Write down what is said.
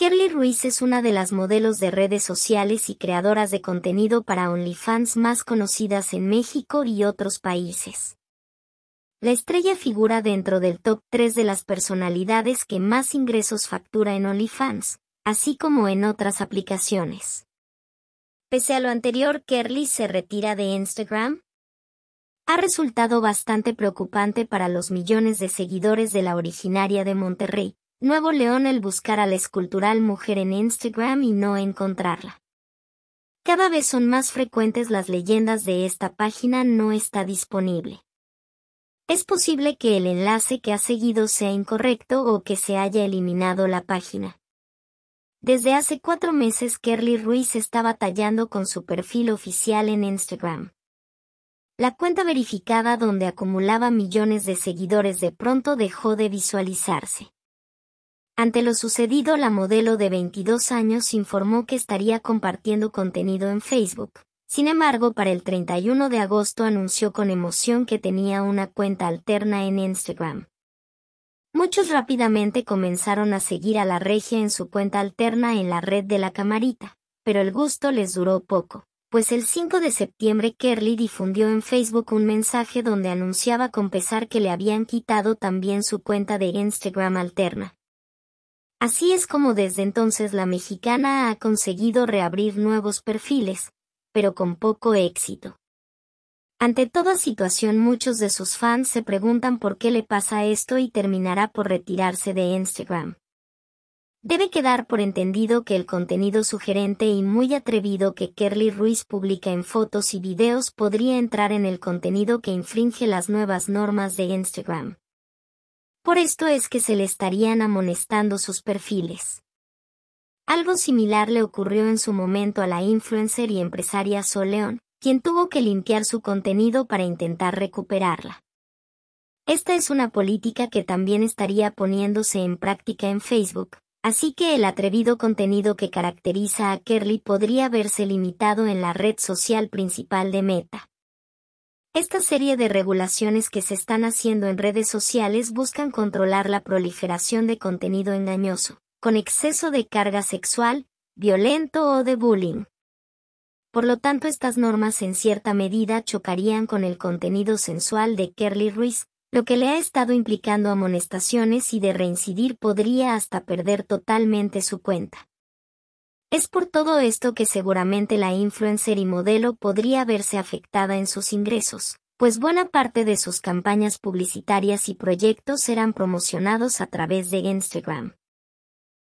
Kerly Ruiz es una de las modelos de redes sociales y creadoras de contenido para OnlyFans más conocidas en México y otros países. La estrella figura dentro del top 3 de las personalidades que más ingresos factura en OnlyFans, así como en otras aplicaciones. Pese a lo anterior, Kerly se retira de Instagram. Ha resultado bastante preocupante para los millones de seguidores de la originaria de Monterrey, Nuevo León el buscar a la escultural mujer en Instagram y no encontrarla. Cada vez son más frecuentes las leyendas de esta página no está disponible. Es posible que el enlace que ha seguido sea incorrecto o que se haya eliminado la página. Desde hace cuatro meses Kerly Ruiz está batallando con su perfil oficial en Instagram. La cuenta verificada donde acumulaba millones de seguidores de pronto dejó de visualizarse. Ante lo sucedido, la modelo de 22 años informó que estaría compartiendo contenido en Facebook. Sin embargo, para el 31 de agosto anunció con emoción que tenía una cuenta alterna en Instagram. Muchos rápidamente comenzaron a seguir a la regia en su cuenta alterna en la red de la camarita, pero el gusto les duró poco, pues el 5 de septiembre Kerly difundió en Facebook un mensaje donde anunciaba con pesar que le habían quitado también su cuenta de Instagram alterna. Así es como desde entonces la mexicana ha conseguido reabrir nuevos perfiles, pero con poco éxito. Ante toda situación muchos de sus fans se preguntan por qué le pasa esto y terminará por retirarse de Instagram. Debe quedar por entendido que el contenido sugerente y muy atrevido que Kerly Ruiz publica en fotos y videos podría entrar en el contenido que infringe las nuevas normas de Instagram. Por esto es que se le estarían amonestando sus perfiles. Algo similar le ocurrió en su momento a la influencer y empresaria Sol León, quien tuvo que limpiar su contenido para intentar recuperarla. Esta es una política que también estaría poniéndose en práctica en Facebook, así que el atrevido contenido que caracteriza a Kerly podría verse limitado en la red social principal de Meta. Esta serie de regulaciones que se están haciendo en redes sociales buscan controlar la proliferación de contenido engañoso, con exceso de carga sexual, violento o de bullying. Por lo tanto, estas normas en cierta medida chocarían con el contenido sensual de Kerly Ruiz, lo que le ha estado implicando amonestaciones y de reincidir podría hasta perder totalmente su cuenta. Es por todo esto que seguramente la influencer y modelo podría verse afectada en sus ingresos, pues buena parte de sus campañas publicitarias y proyectos eran promocionados a través de Instagram.